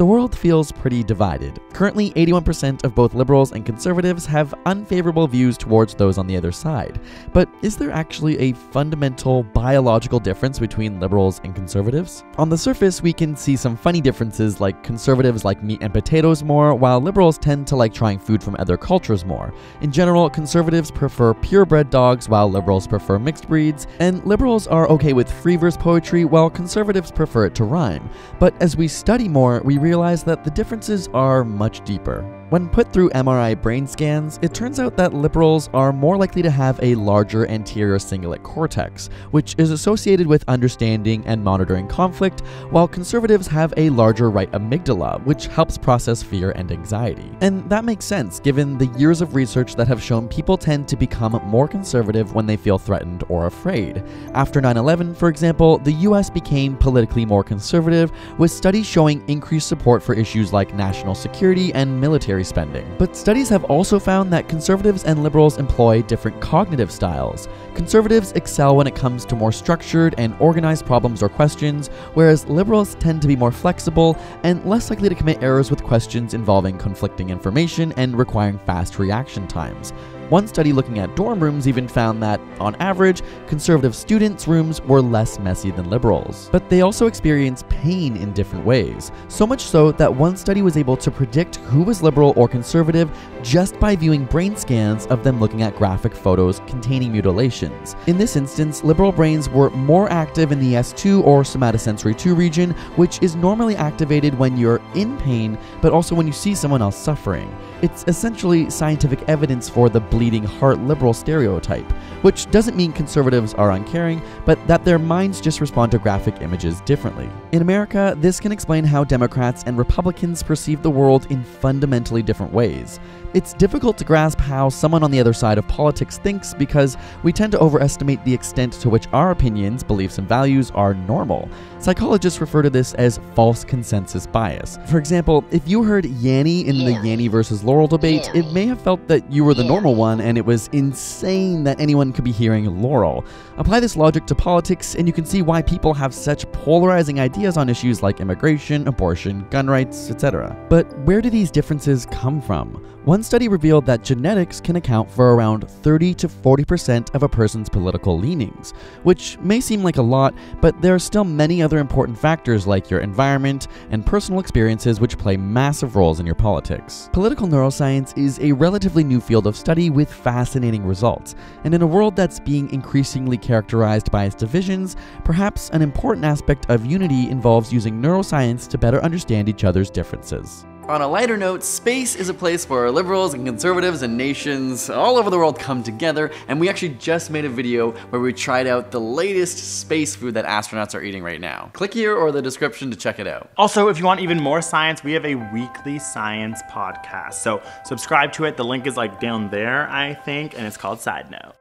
the world feels pretty divided. Currently, 81% of both liberals and conservatives have unfavorable views towards those on the other side. But is there actually a fundamental biological difference between liberals and conservatives? On the surface, we can see some funny differences like conservatives like meat and potatoes more, while liberals tend to like trying food from other cultures more. In general, conservatives prefer purebred dogs while liberals prefer mixed breeds, and liberals are okay with free verse poetry while conservatives prefer it to rhyme. But as we study more, we realize that the differences are much deeper. When put through MRI brain scans, it turns out that liberals are more likely to have a larger anterior cingulate cortex, which is associated with understanding and monitoring conflict, while conservatives have a larger right amygdala, which helps process fear and anxiety. And that makes sense given the years of research that have shown people tend to become more conservative when they feel threatened or afraid. After 9 11, for example, the US became politically more conservative, with studies showing increased support for issues like national security and military spending. But studies have also found that conservatives and liberals employ different cognitive styles. Conservatives excel when it comes to more structured and organized problems or questions, whereas liberals tend to be more flexible and less likely to commit errors with questions involving conflicting information and requiring fast reaction times. One study looking at dorm rooms even found that, on average, conservative students' rooms were less messy than liberals. But they also experience pain in different ways, so much so that one study was able to predict who was liberal or conservative just by viewing brain scans of them looking at graphic photos containing mutilations. In this instance, liberal brains were more active in the S2 or somatosensory 2 region, which is normally activated when you're in pain, but also when you see someone else suffering. It's essentially scientific evidence for the bleeding heart liberal stereotype, which doesn't mean conservatives are uncaring, but that their minds just respond to graphic images differently. In America, this can explain how Democrats and Republicans perceive the world in fundamentally different ways. It's difficult to grasp how someone on the other side of politics thinks because we tend to overestimate the extent to which our opinions, beliefs, and values are normal. Psychologists refer to this as false consensus bias. For example, if you heard Yanny in the Yanny versus Laurel debate, it may have felt that you were the normal one and it was insane that anyone could be hearing Laurel. Apply this logic to politics and you can see why people have such polarizing ideas on issues like immigration, abortion, gun rights, etc. But where do these differences come from? One study revealed that genetics can account for around 30 to 40% of a person's political leanings, which may seem like a lot, but there are still many other important factors like your environment and personal experiences which play massive roles in your politics. Political neuroscience is a relatively new field of study with fascinating results, and in a world that's being increasingly characterized by its divisions, perhaps an important aspect of unity involves using neuroscience to better understand each other's differences. On a lighter note, space is a place where liberals and conservatives and nations all over the world come together, and we actually just made a video where we tried out the latest space food that astronauts are eating right now. Click here or the description to check it out. Also, if you want even more science, we have a weekly science podcast. So subscribe to it. The link is like down there, I think, and it's called Side Note.